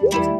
Woo!